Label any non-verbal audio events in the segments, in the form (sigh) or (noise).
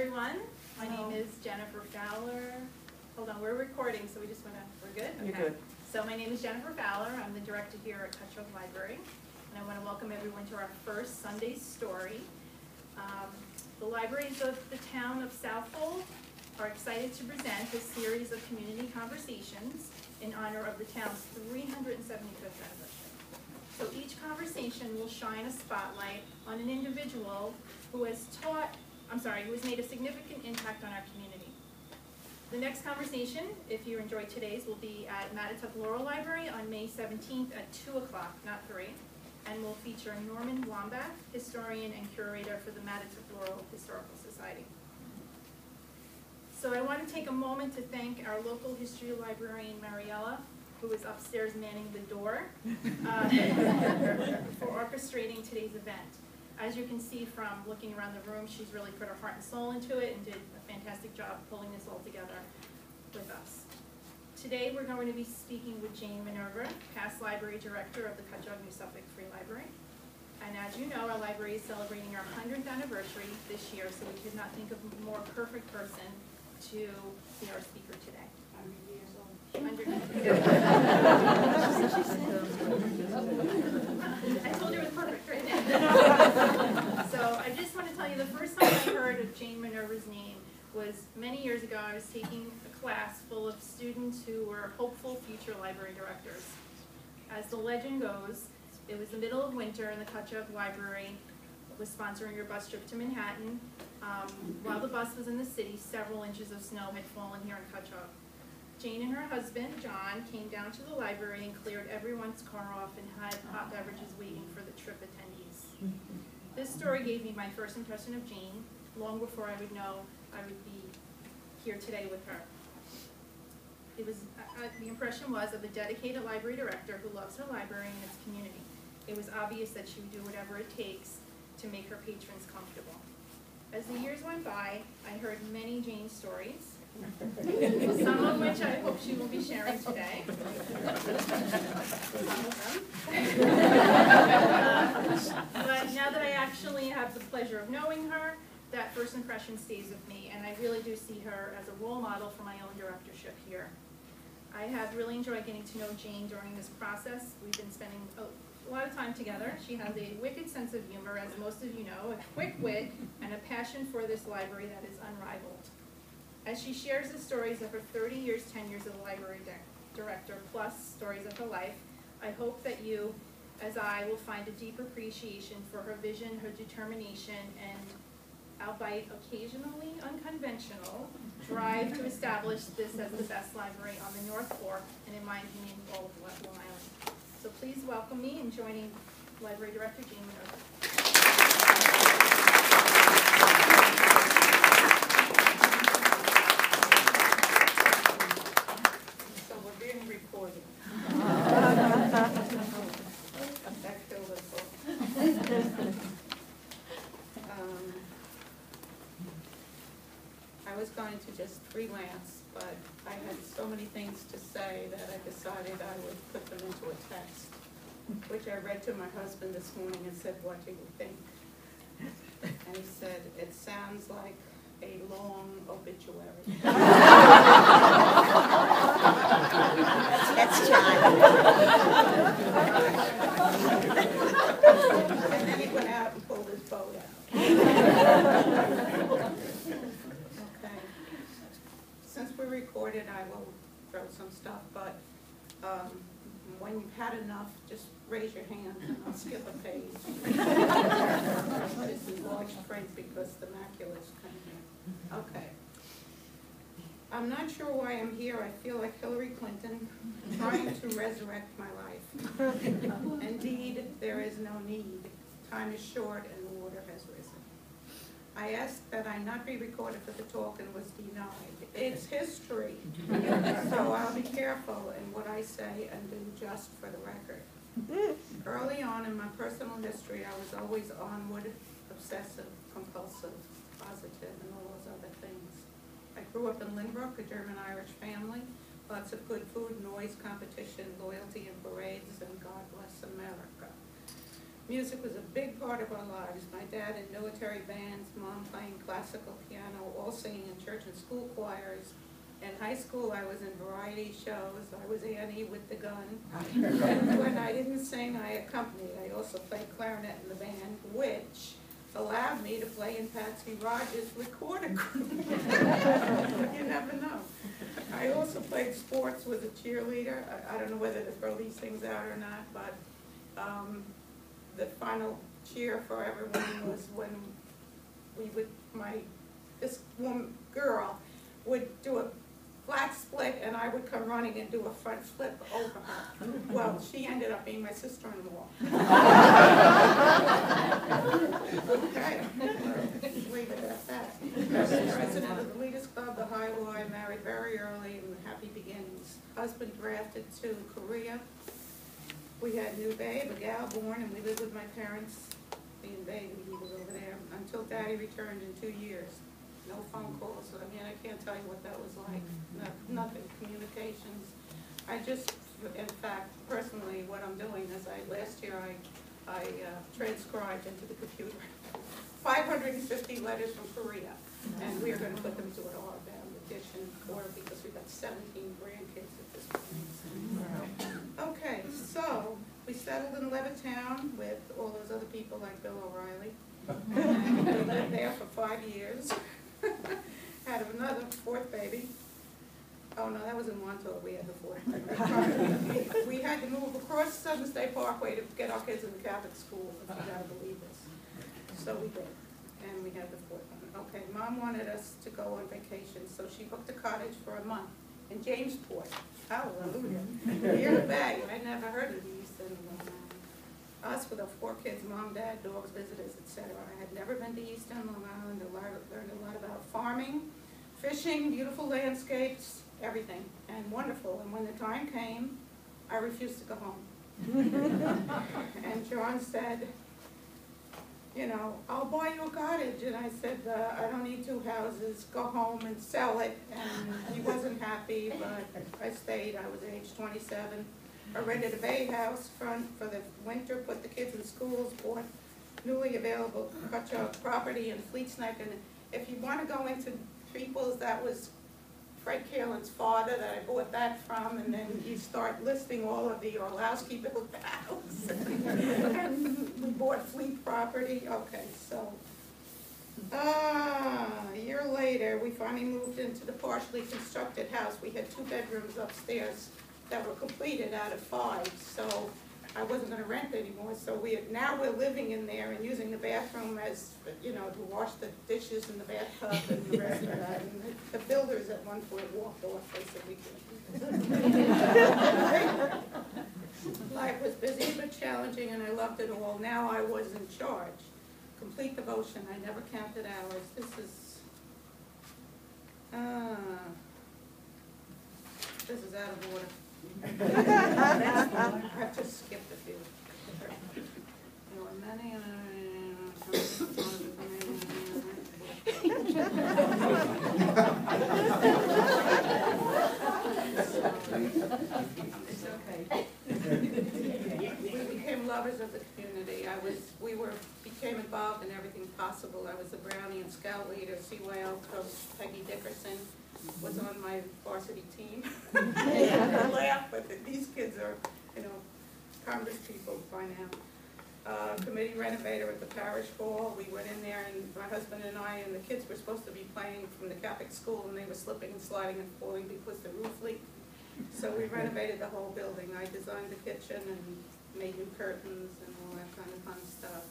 everyone. My name is Jennifer Fowler. Hold on, we're recording, so we just wanna, we're good? You're Okay. good. So my name is Jennifer Fowler. I'm the director here at Cutchogue Library. And I wanna welcome everyone to our first Sunday story. Um, The libraries of the town of Southold are excited to present a series of community conversations in honor of the town's three hundred and seventy-fifth anniversary. So each conversation will shine a spotlight on an individual who has taught, I'm sorry, who has made a significant impact on our community. The next conversation, if you enjoyed today's, will be at Mattituck Laurel Library on May seventeenth at two o'clock, not three, and will feature Norman Wambach, historian and curator for the Mattituck Laurel Historical Society. So I want to take a moment to thank our local history librarian, Mariella, who is upstairs manning the door, uh, (laughs) for orchestrating today's event. As you can see from looking around the room, she's really put her heart and soul into it and did a fantastic job pulling this all together with us. Today, we're going to be speaking with Jane Minerva, past library director of the Cutchogue New Suffolk Free Library. And as you know, our library is celebrating our hundredth anniversary this year, so we could not think of a more perfect person to be our speaker today. Hundred. (laughs) I told you it was perfect, right? So I just want to tell you, the first time I heard of Minerva's name was many years ago. I was taking a class full of students who were hopeful future library directors. As the legend goes, it was the middle of winter and the Cutchogue Library was sponsoring your bus trip to Manhattan. Um, while the bus was in the city, several inches of snow had fallen here in Cutchogue. Jane and her husband, John, came down to the library and cleared everyone's car off and had hot beverages waiting for the trip attendees. This story gave me my first impression of Jane, long before I would know I would be here today with her. It was, uh, uh, the impression was of a dedicated library director who loves her library and its community. It was obvious that she would do whatever it takes to make her patrons comfortable. As the years went by, I heard many Jane stories, (laughs) some of which I hope she will be sharing today. Some of them. (laughs) But now that I actually have the pleasure of knowing her, that first impression stays with me, and I really do see her as a role model for my own directorship here. I have really enjoyed getting to know Jane during this process. We've been spending a lot of time together. She has a wicked sense of humor, as most of you know, a quick wit, and a passion for this library that is unrivaled. As she shares the stories of her thirty years tenure as a library di- director, plus stories of her life, I hope that you, as I, will find a deep appreciation for her vision, her determination, and albeit occasionally unconventional, drive to establish this as the best library on the North Fork, and in my opinion, all of Long Island. So please welcome me in joining Library Director Jane Minerva. So we're being recorded. That killed us all. Um, I was going to just freelance, but I had so to say that I decided I would put them into a text, which I read to my husband this morning and said, what do you think? And he said, it sounds like a long obituary. (laughs) That's John. And then he went out and pulled his boat out. (laughs) Okay. Since we're recorded, I will throw some stuff, but, um, when you've had enough, just raise your hand and I'll skip a page. This is large print because the macula's coming here. Okay. I'm not sure why I'm here. I feel like Hillary Clinton trying to resurrect my life. (laughs) Indeed, there is no need. Time is short and the water has risen. I asked that I not be recorded for the talk and was denied. It's history, (laughs) so I'll be careful in what I say and do just for the record. Mm-hmm. Early on in my personal history, I was always onward, obsessive, compulsive, positive, and all those other things. I grew up in Lynbrook, a German-Irish family, lots of good food, noise, competition, loyalty, and parades, and God bless America. Music was a big part of our lives. My dad in military bands, mom playing classical piano, all singing in church and school choirs. In high school, I was in variety shows. I was Annie with the gun. And (laughs) when I didn't sing, I accompanied. I also played clarinet in the band, which allowed me to play in Patsy Rogers' recording group. (laughs) You never know. I also played sports, was a cheerleader. I, I don't know whether to throw these things out or not, but, um, the final cheer for everyone was when we would, my, this woman, girl, would do a flat split and I would come running and do a front flip over her. Well, she ended up being my sister-in-law. (laughs) Okay, leave it at that. President of the Club, the High married very early and happy beginnings. Husband drafted to Korea. We had new babe, a gal born, and we lived with my parents, being baby, he was over there, until daddy returned in two years. No phone calls, I mean, I can't tell you what that was like, No- nothing, communications. I just, in fact, personally, what I'm doing is I, last year I, I uh, transcribed into the computer (laughs) five hundred and fifty letters from Korea, and we are gonna put them to an R-bound or because we've got seventeen grandkids at this point. Okay, so, we settled in Levittown with all those other people like Bill O'Reilly. And we lived there for five years. (laughs) Had another fourth baby. Oh, no, that was in Montauk, we had the fourth. baby. (laughs) We had to move across Southern State Parkway to get our kids in the Catholic school, if you gotta believe this. So we did, and we had the. Okay, mom wanted us to go on vacation, so she booked a cottage for a month in Jamesport. Hallelujah. (laughs) The bay, I never heard of the East Long Island. Us with our four kids, mom, dad, dogs, visitors, et cetera. I had never been to East End Long Island, I learned a lot about farming, fishing, beautiful landscapes, everything, and wonderful. And when the time came, I refused to go home. (laughs) (laughs) And John said, you know, I'll buy you a cottage, and I said, uh, I don't need two houses, go home and sell it, and he wasn't happy, but I stayed, I was age twenty-seven. I rented a bay house front for the winter, put the kids in schools, bought newly available property in Fleet Neck, and if you wanna go into Peoples, that was Fred Kalen's father that I bought that from, and then you start listing all of the Orlowski built house. And we bought Fleet property, okay, so. Ah, a year later, we finally moved into the partially constructed house. We had two bedrooms upstairs that were completed out of five, so I wasn't gonna rent anymore, so we, now we're living in there and using the bathroom as, you know, to wash the dishes in the bathtub and the rest of that. And the- the builders at one point walked off, they said we couldn't. Life was busy but challenging and I loved it all. Now I was in charge. Complete devotion, I never counted hours. This is, uh, this is out of order. A. We became lovers of the community. I was, we were, became involved in everything possible. I was the Brownie and Scout leader, CYL coach Peggy Dickerson was on my varsity team. (laughs) (laughs) I laugh, but these kids are, you know, Congress people by now. Uh, committee renovator at the parish hall, we went in there and my husband and I and the kids were supposed to be playing from the Catholic school and they were slipping and sliding and falling because the roof leaked. So we renovated the whole building. I designed the kitchen and made new curtains and all that kind of fun stuff.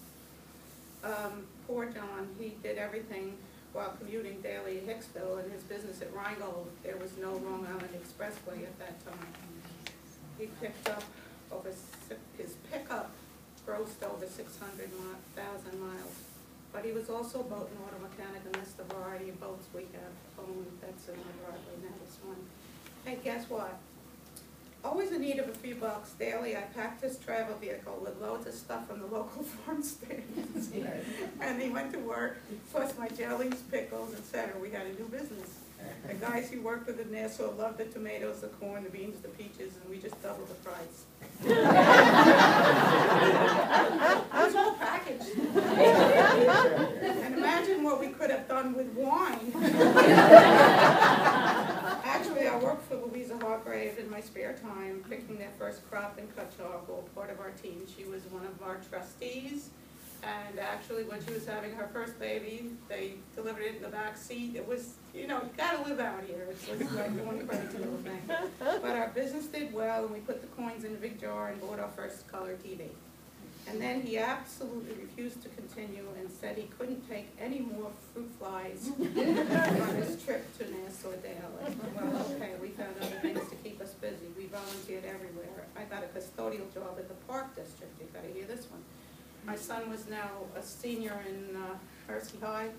Um, poor John, he did everything while commuting daily to Hicksville and his business at Rheingold. There was no Long Island Expressway at that time. He picked up over, his pickup grossed over six hundred thousand miles. But he was also a boat and auto mechanic, and that's the variety of boats we have owned, that's in our driveway now, this one. Hey, guess what? Always in need of a few bucks daily, I packed his travel vehicle with loads of stuff from the local (laughs) farm stands. And he went to work, plus my jellies, pickles, etc. we had a new business. The guys who worked with the Nassau loved the tomatoes, the corn, the beans, the peaches, and we just doubled the price. It was all packaged. And imagine what we could have done with wine. Actually, I worked for Louisa Hargrave in my spare time, picking their first crop in Cutchogue, part of our team. She was one of our trustees. And actually, when she was having her first baby, they delivered it in the back seat. It was, you know, you gotta live out here. It's just like going crazy little thing. But our business did well, and we put the coins in a big jar and bought our first color TV. And then he absolutely refused to continue and said he couldn't take any more fruit flies (laughs) on his trip to Nassau Dale. Well, okay, we found other things to keep us busy. We volunteered everywhere. I got a custodial job at the Park District. You gotta hear this one. My son was now a senior in uh, Hersey High,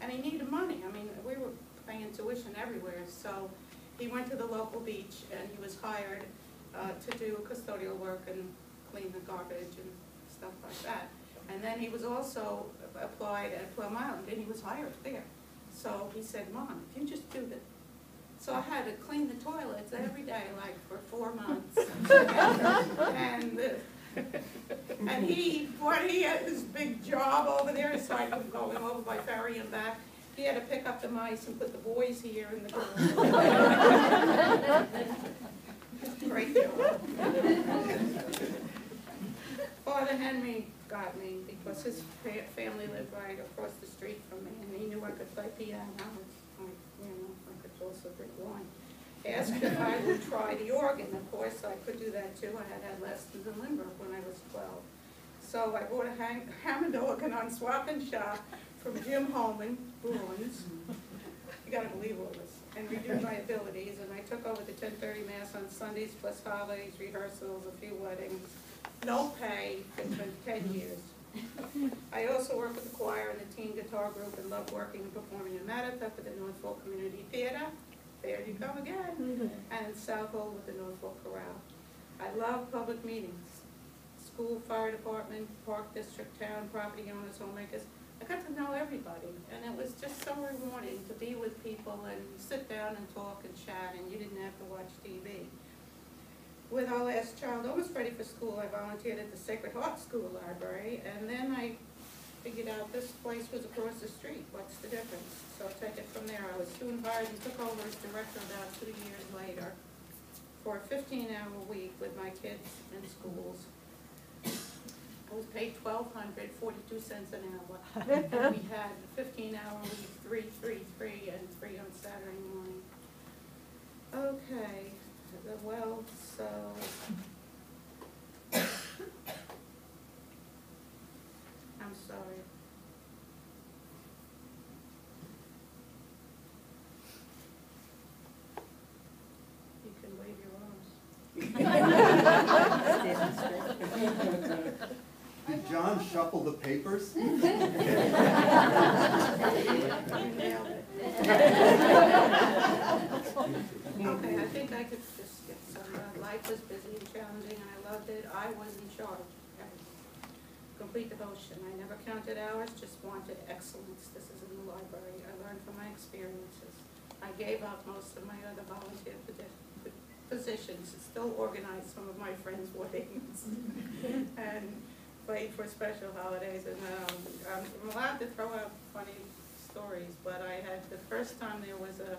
and he needed money. I mean, we were paying tuition everywhere, so he went to the local beach and he was hired uh, to do custodial work and clean the garbage and stuff like that. And then he was also applied at Plum Island, and he was hired there. So he said, Mom, if you just do the, so I had to clean the toilets every day, like for four months. (laughs) And, uh, and he, when he had this big job over there, aside from going over by ferry and back, he had to pick up the mice and put the boys here and the girls. (laughs) Great job. Father Henry got me because his fa- family lived right across the street from me, and he knew I could play piano, I, you know, I could also drink wine. Asked if I would (laughs) try the organ, of course, I could do that too, I had had lessons in Lynbrook when I was twelve. So I bought a hang- Hammond organ on Swap and Shop from Jim Holman, Bruins. You gotta believe all this, and reviewed my abilities, and I took over the ten thirty mass on Sundays, plus holidays, rehearsals, a few weddings. No pay, it's ten years. I also work with the choir and the teen guitar group and love working and performing in Mattituck for the North Fork Community Theater. There you go again. Mm-hmm. And Southold with the North Fork Chorale. I love public meetings. School, fire department, park district, town, property owners, homemakers. I got to know everybody, and it was just so rewarding to be with people and sit down and talk and chat, and you didn't have to watch TV. With our last child almost ready for school, I volunteered at the Sacred Heart School Library, and then I figured out this place was across the street, what's the difference? So I take it from there, I was soon hired and took over as director about two years later for a fifteen hour week with my kids in schools. I was paid twelve hundred, forty-two cents an hour. (laughs) And we had fifteen hour week, three, three, three, and three on Saturday morning. Okay, the- well, so. I'm sorry. You can wave your arms. Did John shuffle the papers? (laughs) You nailed it. (laughs) Okay, I think I could just get some, uh, life was busy and challenging, and I loved it, I was in charge. Complete devotion, I never counted hours, just wanted excellence, this is in the library, I learned from my experiences. I gave up most of my other volunteer posi- positions, still organized some of my friends' (laughs) weddings, and played for special holidays, and, um, I'm allowed to throw out funny stories, but I had, the first time there was a,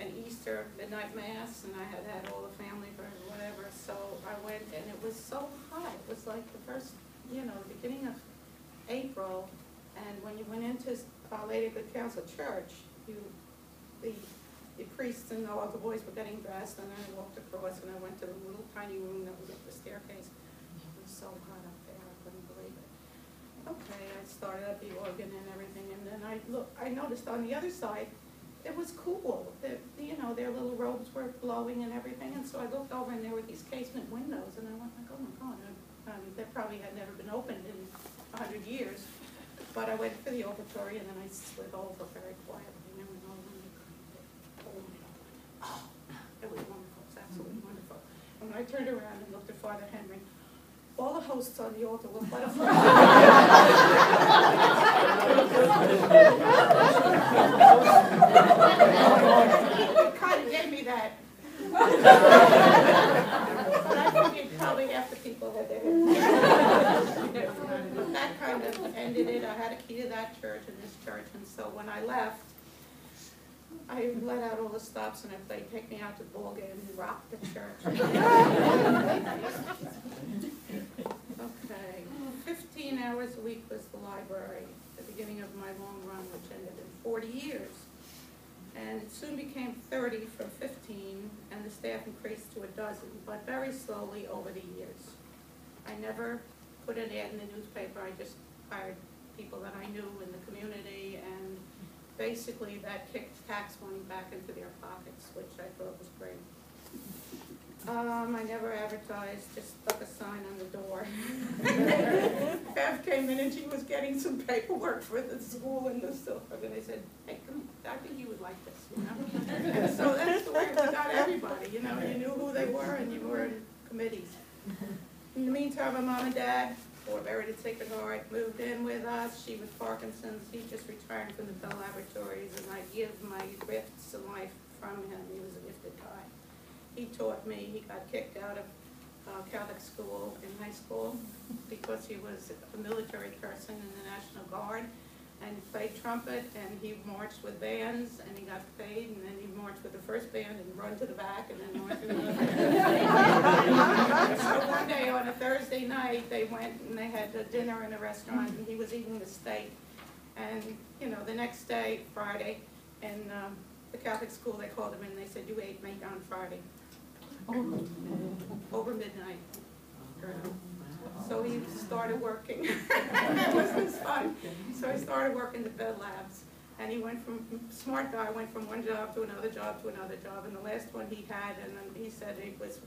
an Easter midnight mass, and I had had all the family for whatever, so I went, and it was so hot, it was like the first, you know, beginning of April, and when you went into Our Lady of Good Counsel Church, you, the, the priests and all the boys were getting dressed, and then I walked across, and I went to the little tiny room that was up the staircase, it was so hot up there, I couldn't believe it. Okay, I started up the organ and everything, and then I look, I noticed on the other side, it was cool. The, you know, their little robes were blowing and everything, and so I looked over and there were these casement windows, and I went like, oh my God, um, that probably had never been opened in a hundred years. But I went for the offertory, and then I slid over very quietly, and I went over and I. Oh, it was wonderful, it was absolutely wonderful. And when I turned around and looked at Father Henry, all the hosts on the altar were butterflies. it kind of gave me that. but I think it probably half the people had their But that kind of ended it. I had a key to that church and this church, and so when I left, I let out all the stops, and if they take me out to the ball game, rock the church. Okay, fifteen hours a week was the library, the beginning of my long run, which ended in forty years. And it soon became thirty from fifteen, and the staff increased to a dozen, but very slowly over the years. I never put an ad in the newspaper, I just hired people that I knew in the community, and basically that kicked tax money back into their pockets, which I thought was great. Um, I never advertised, just stuck a sign on the door. (laughs) Bev came in and she was getting some paperwork for the school in the Silver, and I said, hey, come, I think you would like this, you know? And so that's the way we got everybody, you know, you knew who they were and you were in committees. In the meantime, my mom and dad, who are buried at Sacred Heart, moved in with us. She was Parkinson's, he just retired from the Bell Laboratories, and I give my gifts in life from him. He was a gifted guy. He taught me, he got kicked out of uh, Catholic school in high school because he was a military person in the National Guard. And played trumpet, and he marched with bands, and he got paid, and then he marched with the first band and run to the back, and then marched with another. So one day on a Thursday night, they went and they had a dinner in a restaurant, and he was eating the steak. And, you know, the next day, Friday, in um, the Catholic school, they called him and they said, you ate meat on Friday. Over midnight. So he started working. (laughs) It was fun. So he started working the Bell Labs. And he went from, smart guy, went from one job to another job to another job. And the last one he had, and then he said he was,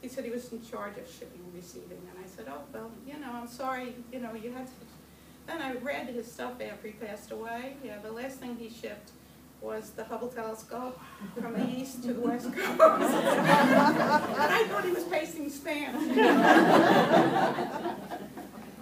he said he was in charge of shipping and receiving. And I said, oh, well, you know, I'm sorry, you know, you had to. Then I read his stuff after he passed away. Yeah, the last thing he shipped was the Hubble telescope from the east to the west coast. (laughs) And I thought he was pasting stamps. (laughs)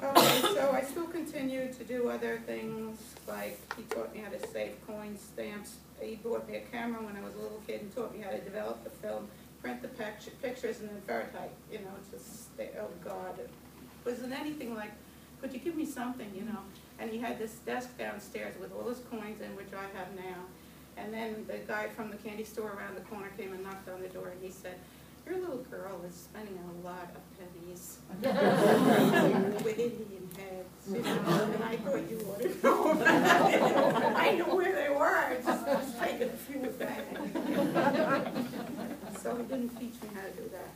Okay, so I still continue to do other things, like he taught me how to save coins, stamps. He bought me a camera when I was a little kid and taught me how to develop the film, print the picture, pictures and then ferrite, you know, just, oh God. It wasn't anything like, could you give me something, you know? And he had this desk downstairs with all his coins in, which I have now. And then the guy from the candy store around the corner came and knocked on the door and he said, your little girl is spending a lot of pennies (laughs) with Indian heads, and I thought you ought (laughs) to know. I knew where they were, I just was taking a few back. So he didn't teach me how to do that.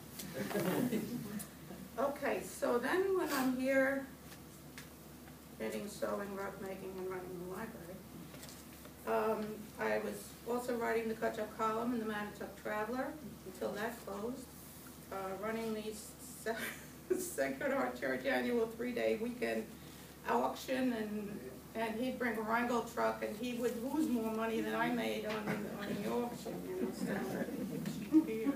Okay, so then when I'm here, getting sewing, rug making, and running the library, um, I was also writing the Cutchogue column in the Manitouk Traveler until that closed. Uh, running the Sacred (laughs) Heart Church annual three-day weekend auction and, and he'd bring a Rheingold truck and he would lose more money than I made on, the- on the auction, you know.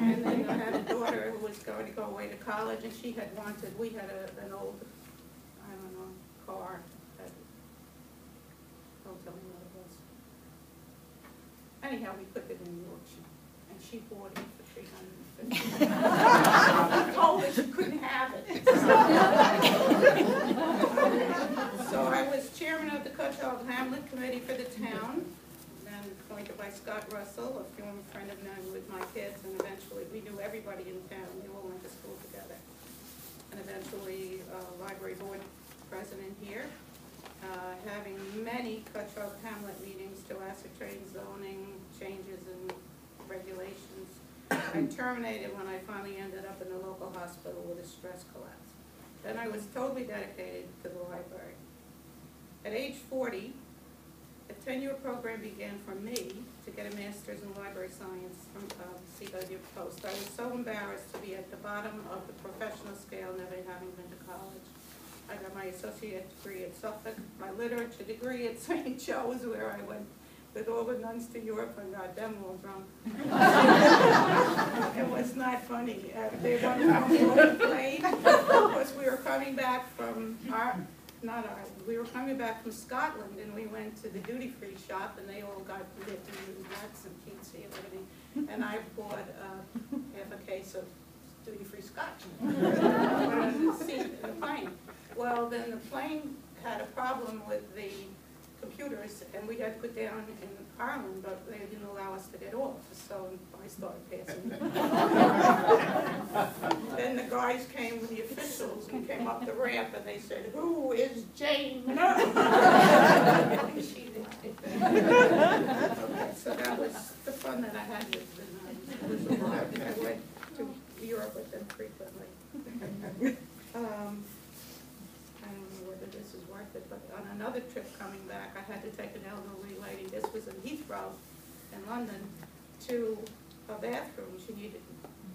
And then I had a daughter who was going to go away to college and she had wanted, we had a, an old, I don't know, car that don't tell me what it was. Anyhow, we put it in the auction, and she bought it for three hundred and fifty. (laughs) I told her she couldn't have it. So I was chairman of the Cutchogue Hamlet Committee for the town, then appointed by Scott Russell, a former friend of mine with my kids, and eventually, we knew everybody in town, we all went to school together. And eventually, uh, library board president here, uh, having many Cutchogue Hamlet meetings to ascertain zoning changes and regulations. I terminated when I finally ended up in the local hospital with a stress collapse. Then I was totally dedicated to the library. At age forty, a ten-year program began for me to get a master's in library science from uh, CW Post. I was so embarrassed to be at the bottom of the professional scale, never having been to college. I got my associate degree at Suffolk, my literature degree at St. (laughs) Joe's, where I went with all the nuns to Europe and got them all drunk. (laughs) It was not funny. Uh, They time on the plane, because we were coming back from our, not our, we were coming back from Scotland, and we went to the duty-free shop, and they all got and hats and Keatsy and everything. And I bought uh, half a case of duty-free scotch. (laughs) the the plane. Well, then the plane had a problem with the computers, and we had to put down in Ireland, but they didn't allow us to get off, so I started passing. (laughs) Then the guys came with the officials and came up the ramp, and they said, "Who is Jane?" No, (laughs) She did. So that was the fun that I had with them. It to Europe with them frequently. (laughs) Um, I don't know whether this is worth it, but on another trip coming back, I had to take an elderly lady, this was in Heathrow in London, to a bathroom. She needed,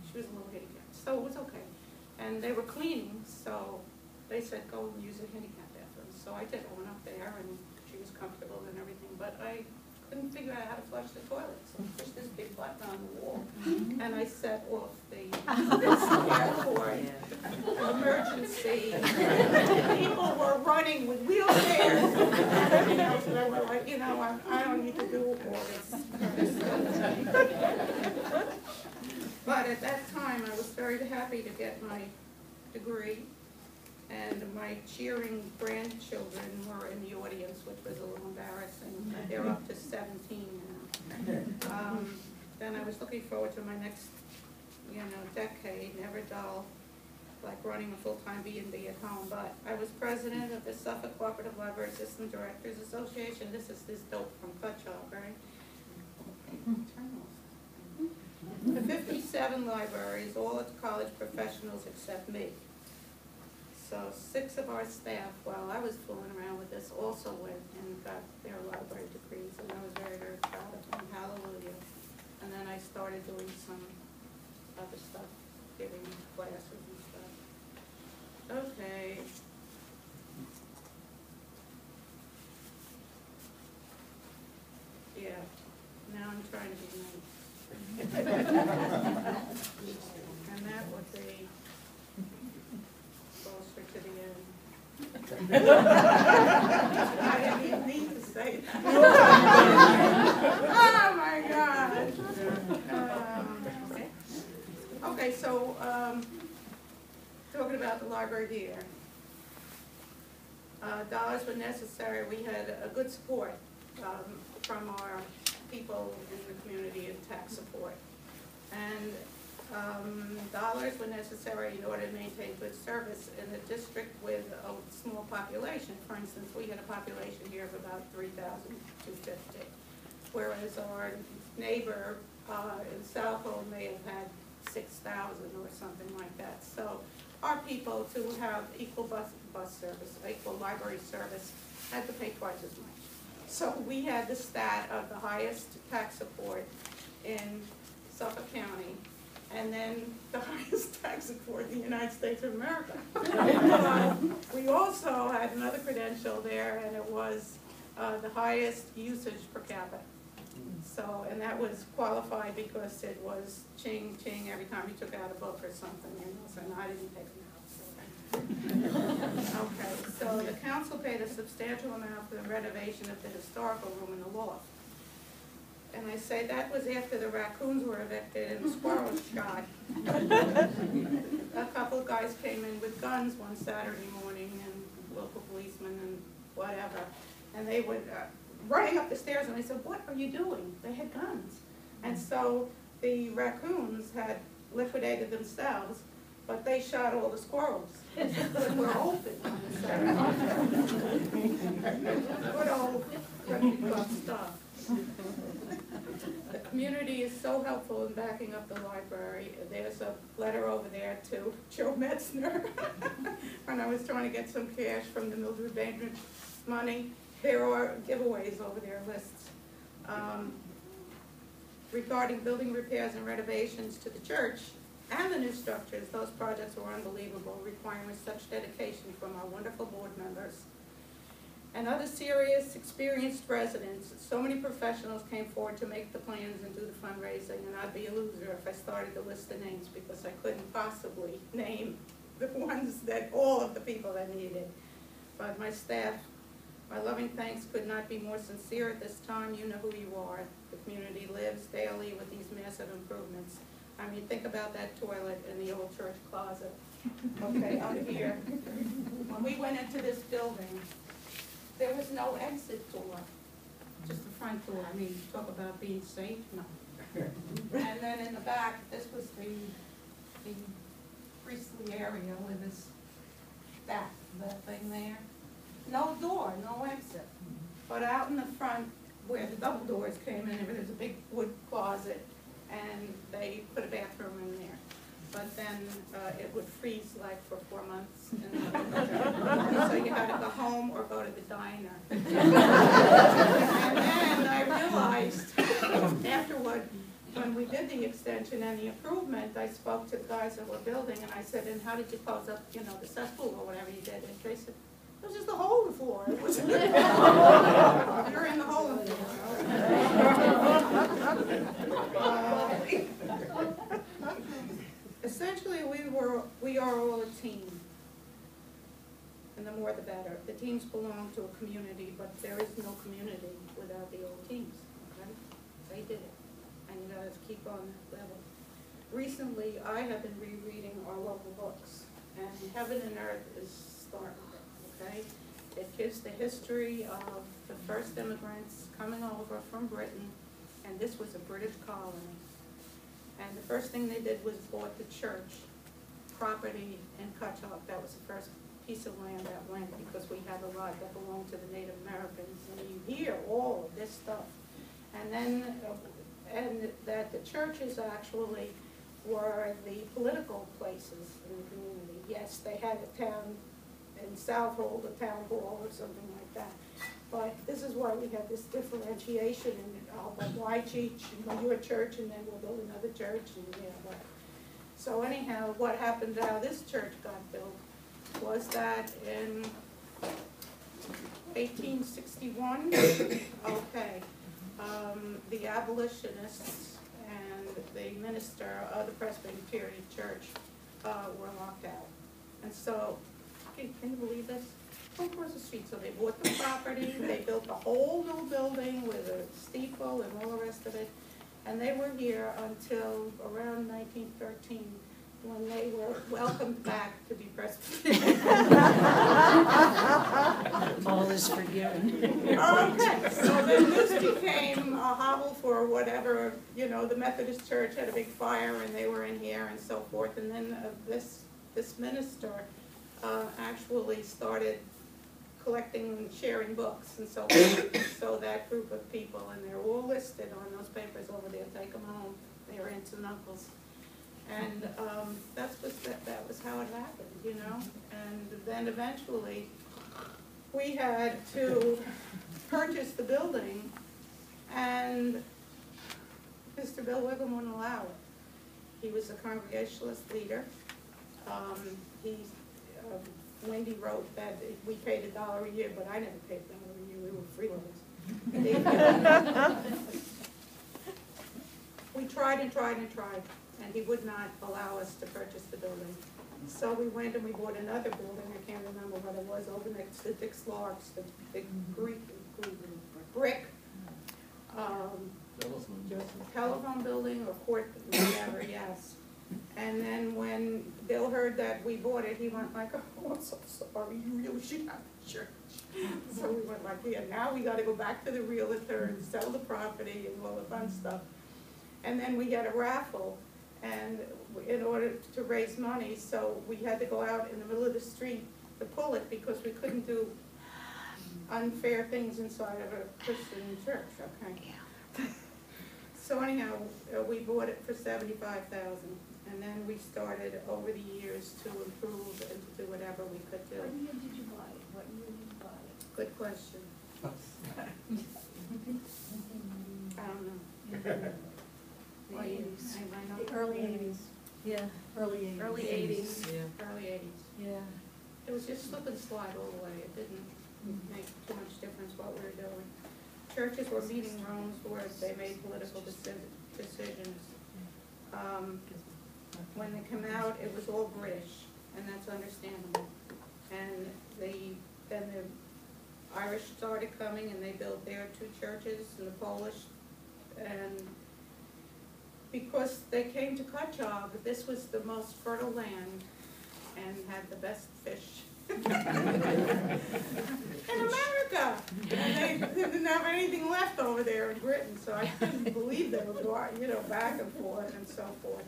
she was a little handicapped, so it was okay. And they were cleaning, so they said, go use a handicap bathroom. So I did, I went up there and she was comfortable and everything, but I couldn't figure out how to flush the toilet. So I pushed this big button on the wall and I set off the, (laughs) airport emergency. (laughs) People were running with wheelchairs. You know, so they were like, you know, I, I don't need to do all this. But at that time, I was very happy to get my degree. And my cheering grandchildren were in the audience, which was a little embarrassing. They're up to seventeen now. Um, Then I was looking forward to my next, you know, decade, never dull, like running a full-time B and B at home. But I was president of the Suffolk Cooperative Library System Directors Association. This is this dope from Cutchogue, right? The fifty-seven libraries, all at college professionals except me. So six of our staff, while I was fooling around with this, also went and got their library degrees, and I was very, very proud of them, hallelujah. And then I started doing some other stuff, giving classes and stuff. Okay. Yeah, now I'm trying to be nice. (laughs) And that would be closer to the end. (laughs) I didn't even need to say that. (laughs) Oh, my God. Um, okay. Okay, so, um, talking about the library here. Uh, dollars were necessary, we had a good support, um, from our people in the community and tax support. And um, dollars were necessary in order to maintain good service in a district with a small population. For instance, we had a population here of about three thousand two fifty, whereas our neighbor uh, in Southold may have had six thousand or something like that. So our people to have equal bus, bus service, equal library service, had to pay twice as much. So we had the stat of the highest tax support in Suffolk County, and then the (laughs) highest tax support in the United States of America. (laughs) We also had another credential there, and it was uh, the highest usage per capita. So, and that was qualified because it was ching, ching every time you took out a book or something, and so I didn't take them out, so. (laughs) Okay, so the council paid a substantial amount for the renovation of the historical room in the loft. And I say that was after the raccoons were evicted and the squirrels (laughs) shot. A couple of guys came in with guns one Saturday morning and local policemen and whatever. And they were uh, running up the stairs and I said, what are you doing? They had guns. And mm-hmm. so the raccoons had liquidated themselves, but they shot all the squirrels. (laughs) When we're open on the Saturday. Good old stuff. The community is so helpful in backing up the library. There's a letter over there to Joe Metzner. (laughs) When I was trying to get some cash from the Mildred Bainbridge money, there are giveaways over there, lists. Um, Regarding building repairs and renovations to the church and the new structures, those projects were unbelievable, requiring such dedication from our wonderful board members and other serious, experienced residents. So many professionals came forward to make the plans and do the fundraising, and I'd be a loser if I started to list the names because I couldn't possibly name the (laughs) ones that, all of the people that needed. But my staff, my loving thanks could not be more sincere at this time. You know who you are. The community lives daily with these massive improvements. I mean, think about that toilet in the old church closet. Okay, up here. When we went into this building, there was no exit door, just the front door. I mean, talk about being safe, no. And then in the back, this was the, the priestly area with this, back, that thing there. No door, no exit. But out in the front, where the double doors came in, there was a big wood closet, and they put a bathroom in there. But then, uh, it would freeze like for four months in the. So you had to go home or go to the diner. (laughs) And then I realized afterward, when we did the extension and the improvement, I spoke to the guys that were building, and I said, and how did you close up, you know, the cesspool or whatever you did? And they said, it was just a hole in the floor. It was- (laughs) You're in the hole in the floor. Uh, (laughs) Essentially, we were, we are all a team. And the more the better. The teams belong to a community, but there is no community without the old teams, okay? They did it, and you gotta keep on that level. Recently, I have been rereading our local books, and Heaven and Earth is starting, It gives the history of the first immigrants coming over from Britain, and this was a British colony. And the first thing they did was bought the church property in Cutchogue. That was the first piece of land that went, because we had a lot that belonged to the Native Americans. And you hear all of this stuff. And then, uh, and that the churches actually were the political places in the community. Yes, they had a town in Southold, a town hall or something like that. But this is why we have this differentiation in, uh, why teach, your church and then we'll build another church and, you know. So anyhow, what happened how this church got built was that in eighteen sixty-one, okay, um, the abolitionists and the minister of the Presbyterian Church, uh, were locked out. And so, can, can you believe this? Across the street, so they bought the property, they built a whole new building with a steeple and all the rest of it. And they were here until around nineteen thirteen, when they were welcomed back to be Presbyterian. All is forgiven. Okay, so then this became a hovel for whatever, you know, the Methodist Church had a big fire and they were in here and so forth. And then uh, this, this minister uh, actually started collecting and sharing books and so forth. So that group of people, and they're all listed on those papers over there, take them home, they're aunts and uncles. And um, that's was, that, that was how it happened, you know? And then eventually, we had to purchase the building, and Mr. Bill Wiggum wouldn't allow it. He was a Congregationalist leader. Um, he, Wendy wrote that we paid a dollar a year, but I never paid a dollar a year, we were freeloaders. We tried and tried and tried, and he would not allow us to purchase the building. So we went and we bought another building, I can't remember what it was, over next to Dick's Larks, the big Greek, brick, um, just telephone building or court, whatever, yes. And then when Bill heard that we bought it, he went like, oh, I'm so sorry, you really should have church. So we went like, yeah, now we gotta go back to the realtor and sell the property and all the fun stuff. And then we had a raffle, and in order to raise money, so we had to go out in the middle of the street to pull it, because we couldn't do unfair things inside of a Christian church, okay? Yeah. (laughs) So anyhow, uh, we bought it for seventy-five thousand, and then we started over the years to improve and to do whatever we could do. What year did you buy it? What year did you buy it? Good question. (laughs) (laughs) I don't know. (laughs) The eighties. I- I know. The early eighties. Yeah, early eighties. Early eighties, Yeah, early eighties. yeah. It was just slip and slide all the way, it didn't make too much difference what we were doing. Churches were meeting rooms where they made political deci- decisions. Um, when they come out, it was all British, and that's understandable. And the, then the Irish started coming and they built their two churches, and the Polish, and because they came to Cutchogue, this was the most fertile land and had the best fish (laughs) in America. And they didn't have anything left over there in Britain, so I couldn't believe they were going, you know, back and forth and so forth.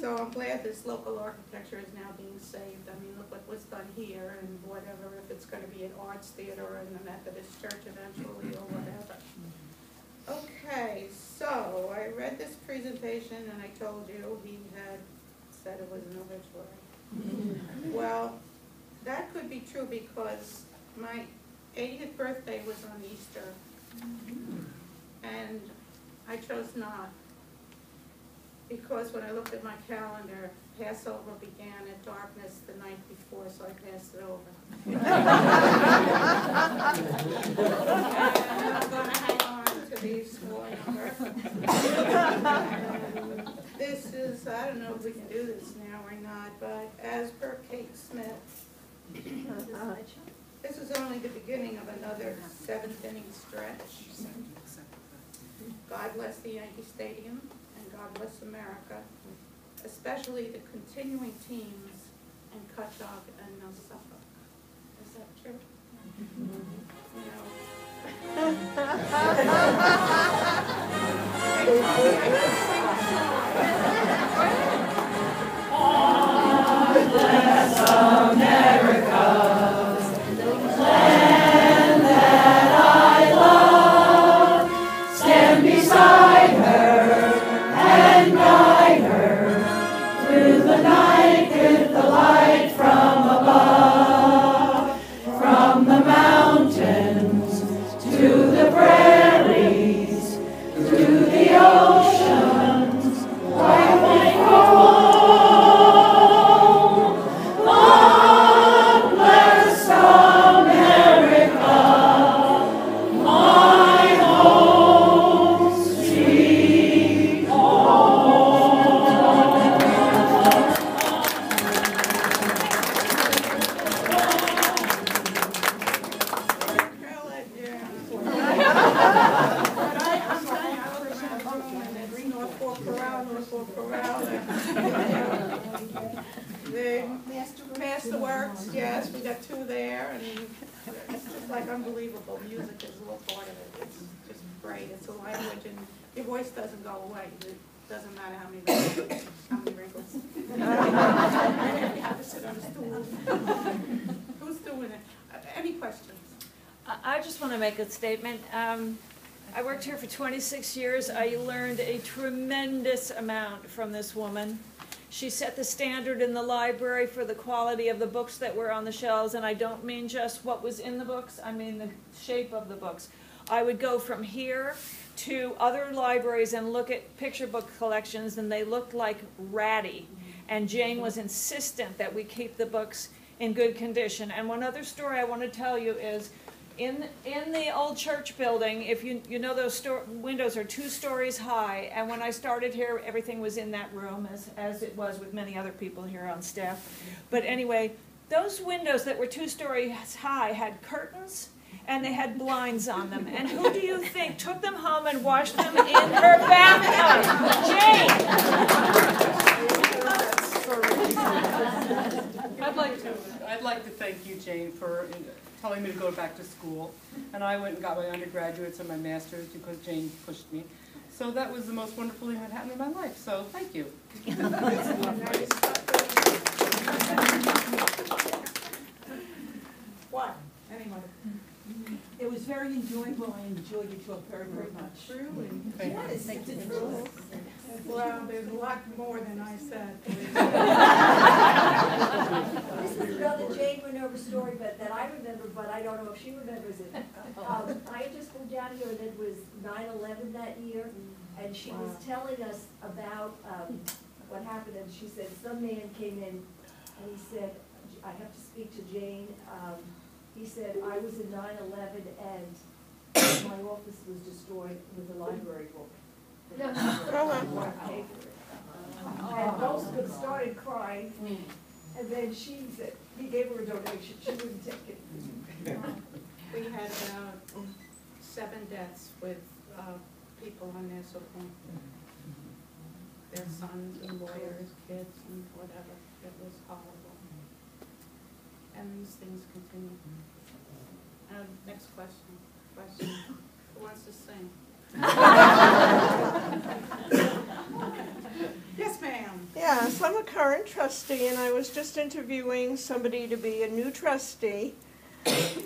So I'm glad this local architecture is now being saved. I mean, look what was done here and whatever, if it's gonna be an arts theater in the Methodist church eventually or whatever. Okay, so I read this presentation and I told you he had said it was an obituary. Well, that could be true because my eightieth birthday was on Easter. And I chose not. Because when I looked at my calendar, Passover began at darkness the night before, so I passed it over. (laughs) (laughs) And I'm gonna hang on to the score number. This is, I don't know if we can do this now or not, but as per Kate Smith, this is only the beginning of another seventh inning stretch. God bless the Yankee Stadium God bless America, especially the continuing teams in Cutchogue and North Suffolk. Is that true? (laughs) No. (laughs) just want to make a statement. Um, I worked here for 26 years. I learned a tremendous amount from this woman. She set the standard in the library for the quality of the books that were on the shelves, and I don't mean just what was in the books, I mean the shape of the books. I would go from here to other libraries and look at picture book collections, and they looked like ratty. And Jane was insistent that we keep the books in good condition. And one other story I want to tell you is, in, in the old church building, if you, you know those sto- windows are two stories high, and when I started here, everything was in that room, as, as it was with many other people here on staff. But anyway, those windows that were two stories high had curtains, and they had blinds on them. And who do you think took them home and washed them in her bathtub? Jane! I'd like to, I'd like to thank you, Jane, for telling me to go back to school. And I went and got my undergraduates and my masters because Jane pushed me. So that was the most wonderful thing that happened in my life, so thank you. It was very enjoyable, I enjoyed your talk very, very much. Truly. Thank you. Yes, it's the truth. Well, there's a lot more than I said. (laughs) This is another Jane Minerva story, but that I remember, but I don't know if she remembers it. (laughs) Um, I had just moved down here, and it was 9/11 that year, and she was telling us about, um, what happened, and she said, some man came in, and he said, I have to speak to Jane, um, he said, I was in 9/11, and my office was destroyed with a library book. One paper. (laughs) And Goldsmith started crying, and then she said, he gave her a donation, she wouldn't take it. We had about seven deaths with uh, people on Nassau Point. their sons and lawyers, kids and whatever. It was horrible. And these things continue. Um, next question, question, who wants to sing? (laughs) Yes, ma'am. Yes, I'm a current trustee, and I was just interviewing somebody to be a new trustee.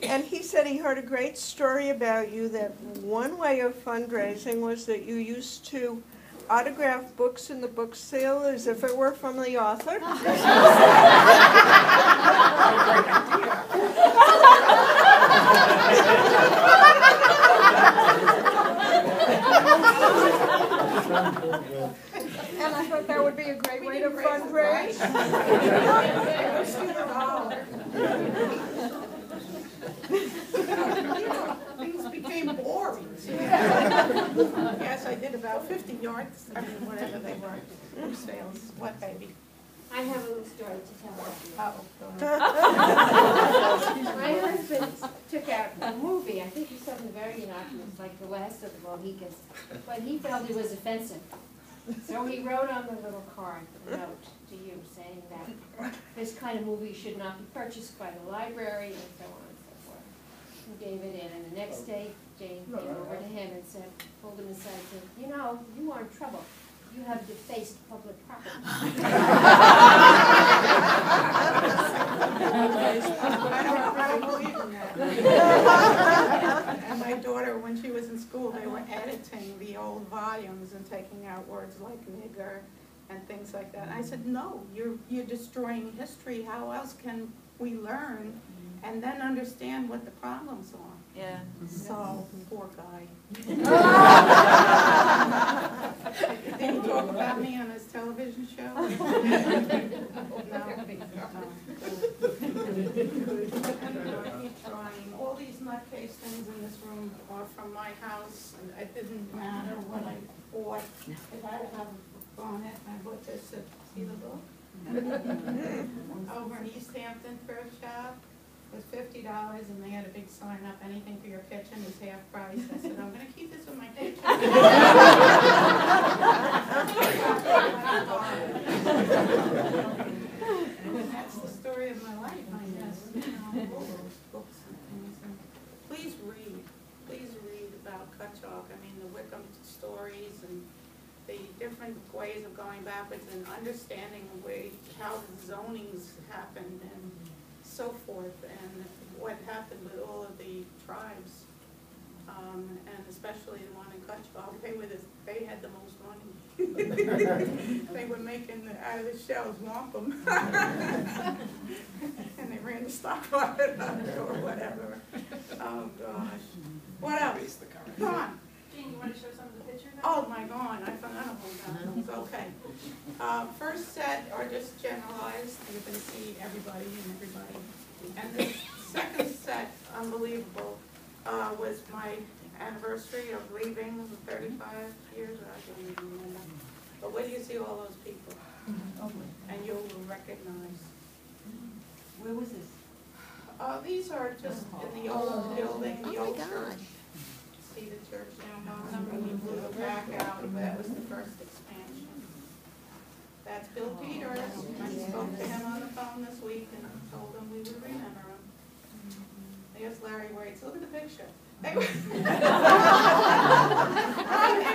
And he said he heard a great story about you, that one way of fundraising was that you used to autograph books in the book sale as if it were from the author. (laughs) And I thought that would be a great way to We didn't raise the fundraise. (laughs) (laughs) Things became boring. Yes, I did about fifty yards, I mean, whatever they were, book sales, what baby? I have a little story to tell you. Uh-oh, go ahead. (laughs) My husband took out a movie, I think he saw something very innocuous, like the last of the Mohicans, but he felt it was offensive. So he wrote on the little card, a note to you saying that this kind of movie should not be purchased by the library and so on and so forth. He gave it in, and the next day, Jane came over to him and said, pulled him aside and said, you know, you are in trouble. You have defaced public property. I don't, I don't believe in that. And my daughter, when she was in school, they were editing the old volumes and taking out words like nigger and things like that. And I said, no, you're, you're destroying history. How else can we learn and then understand what the problems are? Yeah. So, poor guy. Did he talk about me on his television show? (laughs) No? No. Keep trying. All these nutcase things in this room are from my house, and it didn't matter what I bought. If I had a book on it, I bought this, see the book? (laughs) Over in East Hampton Thrift Shop, it was fifty dollars, and they had a big sign up, anything for your kitchen is half price. I said, I'm gonna keep this in my kitchen. And that's the story of my life, I guess, Please read, please read about Cutchogue, I mean, the Wickham stories and the different ways of going backwards and understanding the way, how the zonings happened and so forth, and what happened with all of the tribes. Um, and especially the one in Cutchogue, (laughs) they were the, they had the most money. (laughs) They were making the- out of the shells wampum. (laughs) And they ran the stock market up or whatever. Oh, gosh. What else? Come on. Jane, you wanna show some of the pictures? now? Oh, my God, I forgot about those, okay. Uh, first set are just generalized, you can see everybody and everybody. And the second set, unbelievable, uh, was my anniversary of leaving, thirty-five years, I can't even remember. But where do you see all those people? And you will recognize. Where was this? Uh, these are just in the old building, the old church. See the church bottom, and we blew the back out, that was the first expansion. That's Bill Peters, I spoke to him on the phone this week and told him we would remember him. There's Larry Waits, look at the picture. They were (laughs) they were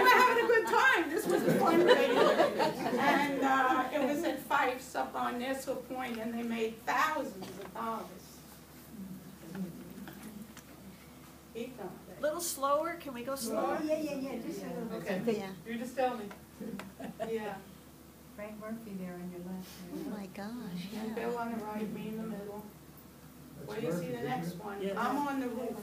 having a good time, this was the fundraiser. And, uh, it was at Fife's up on Nassau Point, and they made thousands of dollars. Keep going. Little slower, can we go slower? Yeah, yeah, yeah, just a little. bit. Okay, Yeah. you just tell me. (laughs) Yeah, Frank Murphy there on your left. Oh, my gosh, and Bill on the right, me in the middle. Where do you see the next one? I'm on the roof.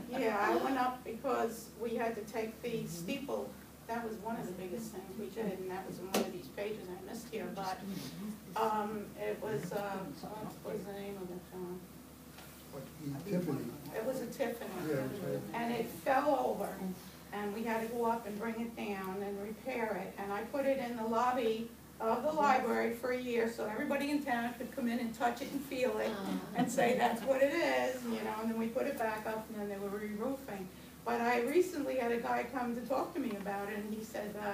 (laughs) Yeah, I went up because we had to take the steeple, that was one of the biggest things we did, and that was in one of these pages I missed here, but, um, it was, uh, what was the name of it, John? Tiffany. It was a Tiffany. Yeah, it was right. And it fell over, and we had to go up and bring it down and repair it. And I put it in the lobby of the library for a year, so everybody in town could come in and touch it and feel it, and say, that's what it is, you know, and then we put it back up, and then they were re-roofing. But I recently had a guy come to talk to me about it, and he said, uh,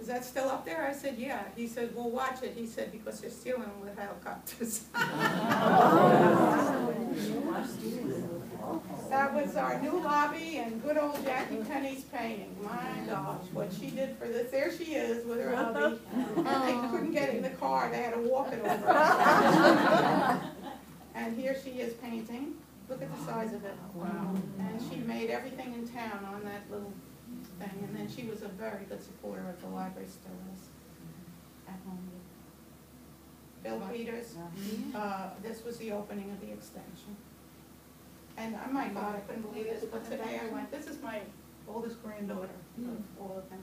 is that still up there? I said, yeah. He said, well, watch it. He said, because they're stealing with helicopters. (laughs) That was our new lobby and good old Jackie Penny's painting. My gosh, what she did for this. There she is with her hubby. And they oh. couldn't get in the car. They had to walk it over. (laughs) And here she is painting. Look at the size of it. Wow. And she made everything in town on that little thing. And then she was a very good supporter of the library, still is at home. Bill Peters, uh, this was the opening of the extension. And oh my God, I couldn't believe this, but today I went, this is my oldest granddaughter, of all of them.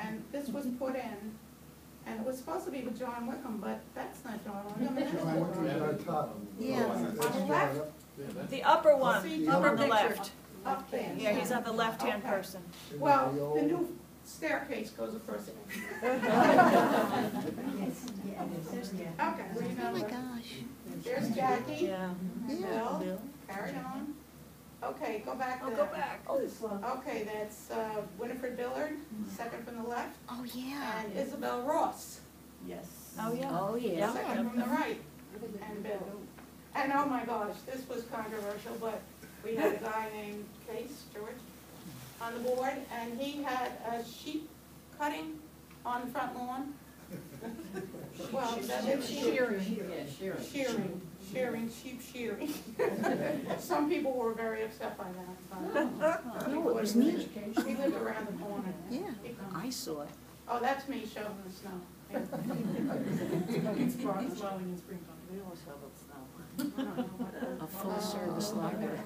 And this was put in, and it was supposed to be with John Wickham, but that's not John Wickham. that's John Wickham is John- on top. Yeah. On the left? The upper one, See, up on the picture. left. Up there. Yeah, he's on the left-hand Okay. person. Well, the new staircase goes across it. Okay, remember. There's Jackie, Yeah. Bill, carry on. Okay, go back to I'll that. go back. Okay, that's uh, Winifred Billard, second from the left, Oh, yeah. and Isabel Ross, Yes. Oh, yeah. Oh, yeah. second from the right, and Bill. And oh my gosh, this was controversial, but we had a guy named Case George on the board, and he had a sheep cutting on the front lawn. (laughs) Well, that is shearing. Shearing, shearing, sheep shearing. (laughs) Some people were very upset by that. but- No, uh-huh. it was neat. He lived around the corner. Yeah, He. I saw it. Oh, that's me shoveling the snow. (laughs) Yeah. It's snowing in springtime. We always have it snow. A full-service oh, library.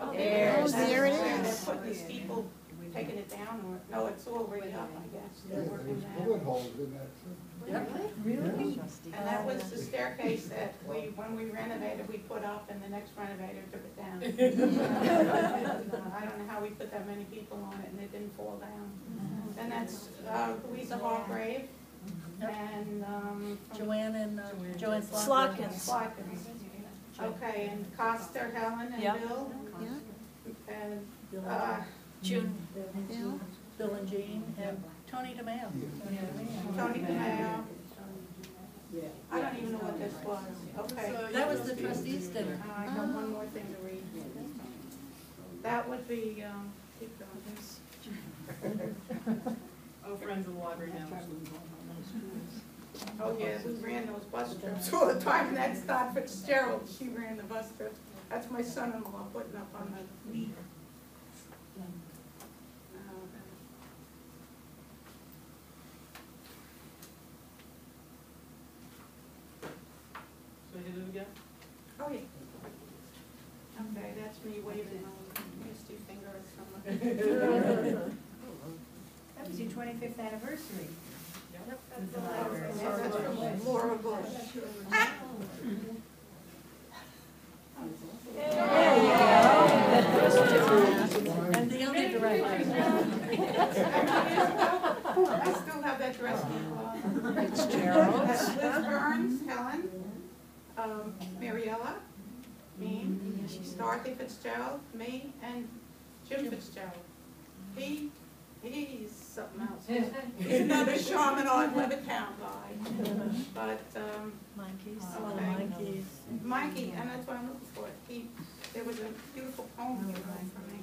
Oh, There, that's there it where is. They're putting the steeple, taking it down, or, no, it's already up, I guess. Yeah, They're there's working bullet that. holes in that, too. Really? And that was the staircase that we, when we renovated, we put up, and the next renovator took it down. (laughs) I don't know how we put that many people on it, and it didn't fall down. And that's uh, Louisa Hargrave, and, um. from- Joanne and, uh, Joanne Slotkins. Slotkins. Okay, and Coster, Helen, Yeah. and Bill, Yeah, and, Bill uh, June. Bill? Bill and Jean and Tony DeMayo. Tony Canal. I don't even know what this was, okay. That was the trustees dinner. Uh, I got one more thing to read. That would be, um, keep going. Oh, Friends of the Library now. Oh, yeah, we ran those bus trips all the time, and that's Dot Fitzgerald, she ran the bus trips. That's my son-in-law putting up on the lead. So you do it again? Oh, yeah. Okay, that's me waving my misty finger at someone. (laughs) (laughs) That was your twenty-fifth anniversary. Laura Bush. And the. I still have that dress. Liz Burns, Helen, um, Mariella, me, Dorothy Fitzgerald, me, and Jim Fitzgerald. He, he's something else. He's another shaman on Levittown guy. But, um, Monkeys. Okay. Monkeys. Mikey, and that's what I'm looking for, he, there was a beautiful poem he wrote for me.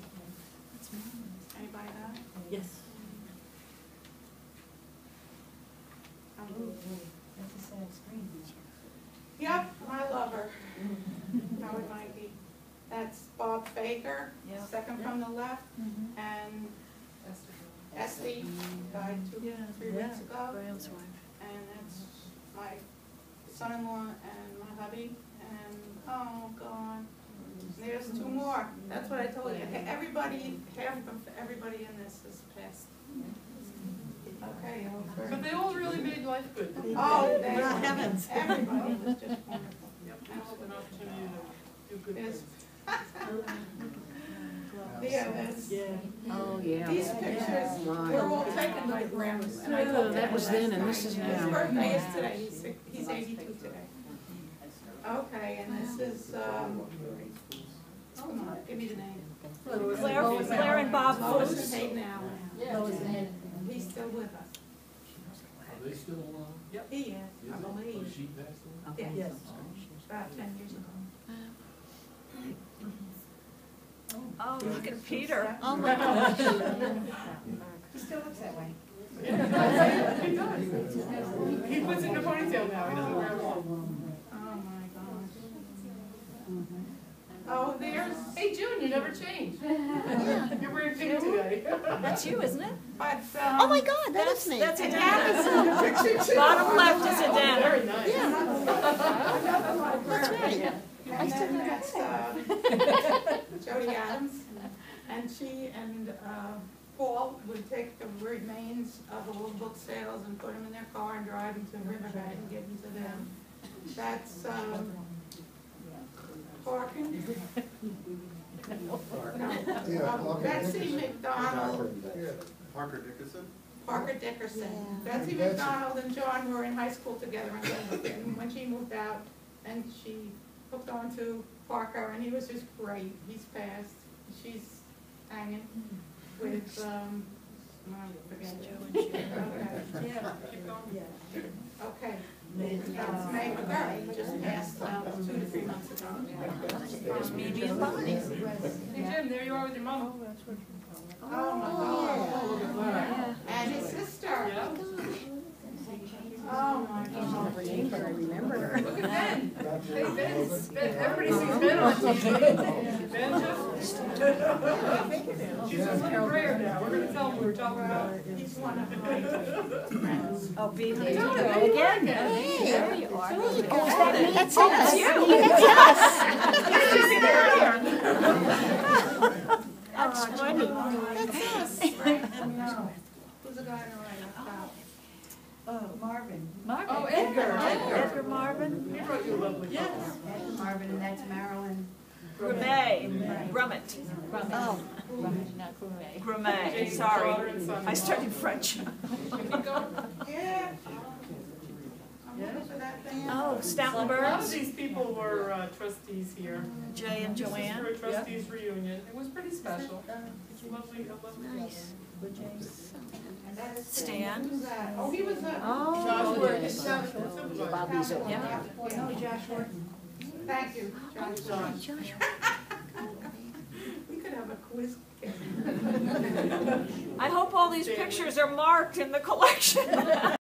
Anybody know? it? Yes. Um, That's a sad screen. Yep, I love her. Howard Mikey. That's Bob Baker, Yeah. second from the left, and Esty died two, three weeks ago. Graham's wife. And that's my son-in-law and my hubby, and, oh, God. There's two more, that's what I told you, everybody, half of everybody in this is passed. Okay, But they all really made life good. Oh, they, Well, heavens. everybody was just (laughs) wonderful. Yep, it was an opportunity to do good Yes. things. (laughs) Yeah, that's, Yeah. Oh, yeah. these pictures were all taken by Graham. and I Oh, that was then and this night. is His now. birthday is today, he's, six- he's eighty-two today. Okay, and this is, um, come on, give me the name. Claire, Claire and Bob Lois Fuchs. and Hayden Allen. Lois and He He's still with us. Are they still alive? He is, Is I it? believe. Was she passed away? Yes, about ten years ago. Oh, look at Peter. Oh, my (laughs) gosh. He still looks that way. (laughs) He puts it in a ponytail now, he doesn't wear it long. Oh, my gosh. Oh, there's, Hey, June, you never change. You're wearing pink today. That's you, isn't it? but, um. Oh, my God, that is me. That's a It (laughs) Bottom left is a Dan. Very nice. Yeah. That's right. And then that's, uh, Jody Adams, and she and, uh, Paul would take the remains of the old book sales and put them in their car and drive them to Riverhead and give them to them. That's, um, Parkin? No, Yeah, uh, Parker Betsy. McDonald, Yeah. Parker Dickerson? Parker Dickerson. Betsy Betsy. McDonald and John were in high school together and when she moved out, and she hooked on to Parker, and he was just great. He's passed. She's hanging with, um, I forget. Okay. Yeah, keep going. Okay. That's May McGurry, just passed, uh, two to three months ago. There's Mimi and Bonnie. Hey, Jim, there you are with your mom. Oh, my God. And his sister. Yeah. Oh, my God. Look at Ben. That's Hey, it. Ben, Ben, everybody sees Ben on TV. Ben just, she's just like a prayer now, we're gonna tell him we were talking about. He's one of my friends. Oh, be There you go again. There you are. That's us. it's you. That's funny. Who's the guy on the right? Wow. Marvin. Oh, Edgar. Edgar Marvin. He wrote you a lovely Yes. poem. Marvin, and that's Marilyn. Grumet, Grumet, Oh. Not Grumet. Grumet, sorry. I studied French. (laughs) Yeah. I'm looking for that thing. Oh, A lot of these people were uh, trustees here. Jay and This is Joanne. for a trustees reunion. It was pretty special. It's a lovely, a lovely Nice. And that is- Stan. Oh, he was a. Oh, Joshua. yes. Joshua. Bobby's Yeah. No, oh, Joshua. Thank you, oh, Joshua. (laughs) We could have a quiz. I hope all these (laughs) pictures are marked in the collection. (laughs)